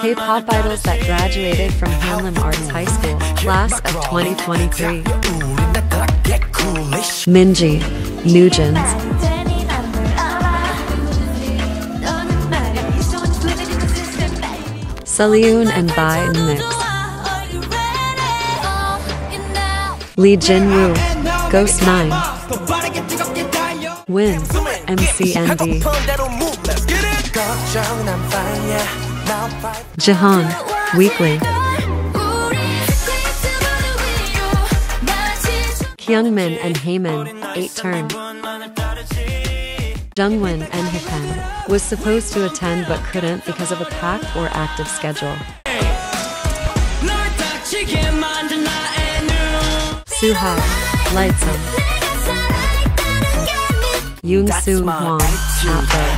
K-pop idols that graduated from Hanlim Arts High School, class of 2023. Minji, NewJeans, Saleun and Bai Mix, Lee Jinwoo, Ghost 9, Win, MCND, Jihan, Weekly, Kyungmin and Haemin, 8TURN. Jungwon ENHYPEN was supposed to attend but couldn't because of a packed or active schedule. Suha, Lightsum, Yoon Soo Hwang, Atbo.